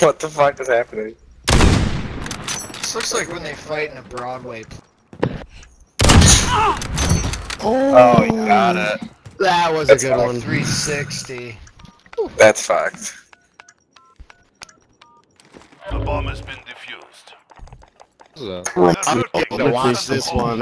what the fuck is happening? This looks like when they fight in a Broadway. play. Oh, you oh. got it. That was That's a good fucked. one. 360. That's fucked. The bomb has been defused. I'm going to watch this one.